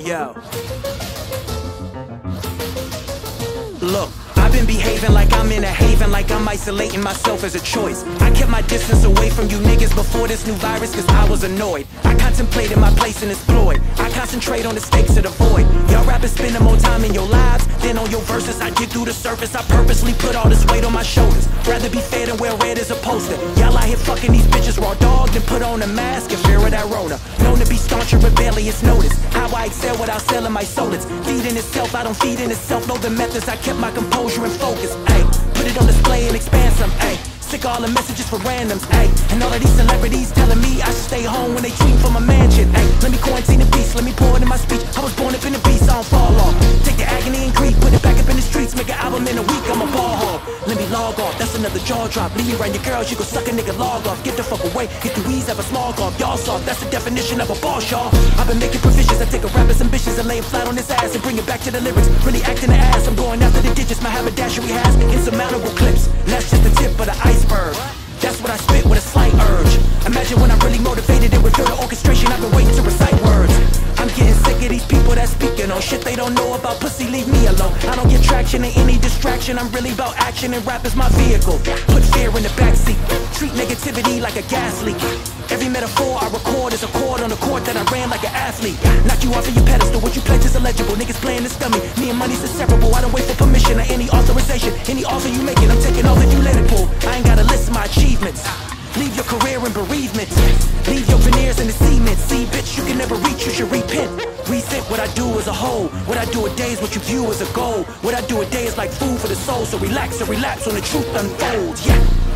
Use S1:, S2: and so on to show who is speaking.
S1: Yo. Look, been behaving like I'm in a haven, like I'm isolating myself as a choice. I kept my distance away from you niggas before this new virus, cause I was annoyed. I contemplated my place in this ploy. I concentrate on the stakes of the void. Y'all rappers spending more time in your lives than on your verses. I dig through the surface, I purposely put all this weight on my shoulders. Rather be fair than wear red as a poster. Y'all out here fucking these bitches raw dog, then put on a mask and fear of that Rona. Known to be staunch and rebellious, notice how I excel without selling my soul. It's Feeding itself, I don't feed in itself. Know the methods, I kept my composure and focus. Ayy, put it on display and expand some. Ayy. Sick all the messages for randoms, ayy. And all of these celebrities telling me I should stay home when they tweet from a mansion, ayy. Let me quarantine the beast, let me pour it in my speech. I was born up in the beast, I don't fall off. Take the agony and grief, put it back up in the streets Make an album in a week, I'm a ball hog. Let me log off, that's another jaw drop. Leave me around your girls, you go suck a nigga log off. Get the fuck away, hit the weeds, have a small golf Y'all soft, that's the definition of a boss, y'all. I've been making provisions, I take a rapper's ambitions And lay him flat on his ass and bring it back to the lyrics. Really acting the ass, I'm going after the digits. My haberdashery has insurmountable clips. That's just the tip of the iceberg don't know about pussy, leave me alone. I don't get traction in any distraction. I'm really about action and rap is my vehicle. Put fear in the backseat. Treat negativity like a gas leak. Every metaphor I record is a chord on the court that I ran like an athlete. Knock you off of your pedestal, what you pledge is illegible. Niggas playing this dummy, me and money's inseparable. I don't wait for permission or any authorization. Any offer you make it, I'm taking all that you let it pull I ain't gotta list my achievements. Leave your career in bereavement. Leave your veneers in the cement. See, bitch, you What I do a day is what you view as a goal. What I do a day is like food for the soul. So relax and relapse when the truth unfolds, yeah